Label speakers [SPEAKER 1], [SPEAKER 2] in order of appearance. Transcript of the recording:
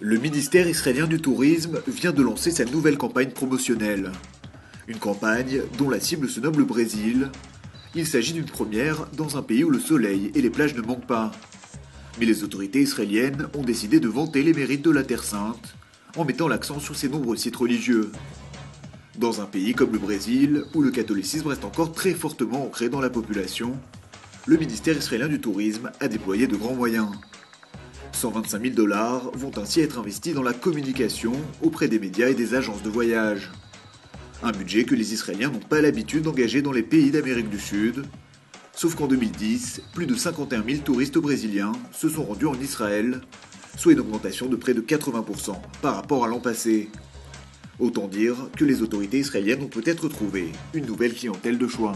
[SPEAKER 1] Le ministère israélien du Tourisme vient de lancer sa nouvelle campagne promotionnelle. Une campagne dont la cible se nomme le Brésil. Il s'agit d'une première dans un pays où le soleil et les plages ne manquent pas. Mais les autorités israéliennes ont décidé de vanter les mérites de la Terre Sainte en mettant l'accent sur ses nombreux sites religieux. Dans un pays comme le Brésil, où le catholicisme reste encore très fortement ancré dans la population, le ministère israélien du Tourisme a déployé de grands moyens. 125 000 dollars vont ainsi être investis dans la communication auprès des médias et des agences de voyage. Un budget que les Israéliens n'ont pas l'habitude d'engager dans les pays d'Amérique du Sud. Sauf qu'en 2010, plus de 51 000 touristes brésiliens se sont rendus en Israël, soit une augmentation de près de 80% par rapport à l'an passé. Autant dire que les autorités israéliennes ont peut-être trouvé une nouvelle clientèle de choix.